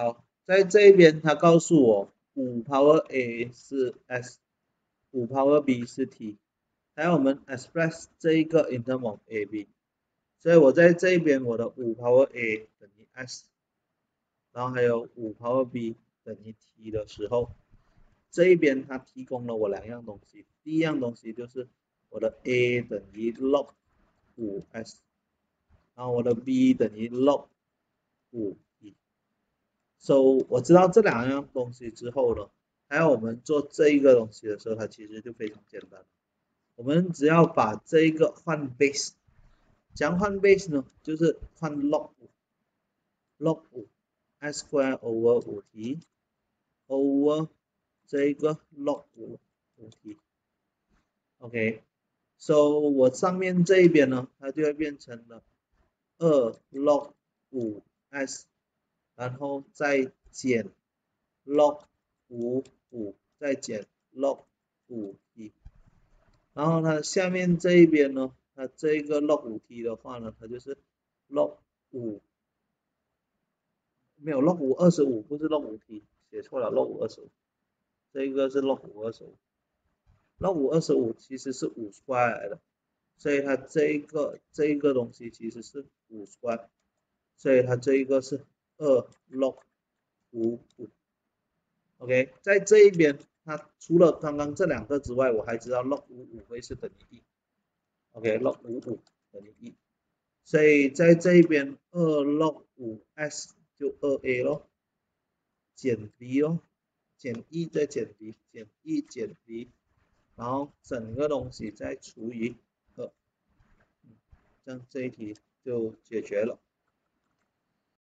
好，在这边他告诉我五 power a 是 s，五 power b 是 t，还有我们 express 这一个 in term of a b，所以我在这边我的五 power a 等于 s，然后还有五 power b 等于 t 的时候，这一边它提供了我两样东西，第一样东西就是我的 a 等于 log 五 s，然后我的 b 等于 log 五。So 我知道这两样东西之后呢，还有我们做这一个东西的时候，它其实就非常简单。我们只要把这一个换 base，怎样换 base 呢？就是换 log 五，log 五 s square over 五 t over 这一个 log 五五 t，OK，so 我上面这一边呢，它就会变成了二 log 五 s。然后再减 log 五五，再减 log 五 t，然后它下面这一边呢，它这一个 log 五 t 的话呢，它就是 log 五，没有 log 五二十五，不是 log 五 t，写错了 log 五二十五，这个是 log 五二十五，log 五二十五其实是五 square 来的，所以它这一个这一个东西其实是五衰所以它这一个是。二 log 五五，OK，在这一边，它除了刚刚这两个之外，我还知道 log 五五会是等于一，OK，log 五五等于一，所以在这一边二 log 五 s 就二 a 咯，减 b 咯，减一再减 b，减一减 b，然后整个东西再除以二，这样这一题就解决了。